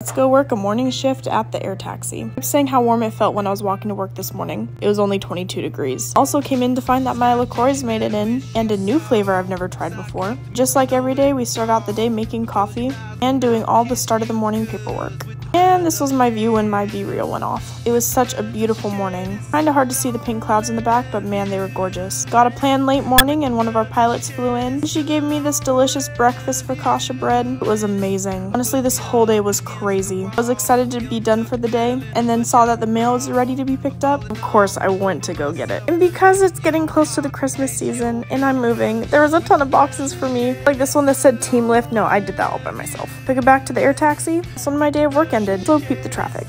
Let's go work a morning shift at the air taxi. I'm saying how warm it felt when I was walking to work this morning. It was only 22 degrees. Also came in to find that my LaCroix's made it in, and a new flavor I've never tried before. Just like every day, we start out the day making coffee and doing all the start of the morning paperwork. And this was my view when my BeReal went off. It was such a beautiful morning. Kinda hard to see the pink clouds in the back, but man, they were gorgeous. Got a plan late morning and one of our pilots flew in. She gave me this delicious breakfast focaccia bread. It was amazing. Honestly, this whole day was crazy. I was excited to be done for the day and then saw that the mail was ready to be picked up. Of course, I went to go get it. And because it's getting close to the Christmas season and I'm moving, there was a ton of boxes for me. Like this one that said team lift. No, I did that all by myself. Took it back to the air taxi. That's when my day of work ended. So peep the traffic.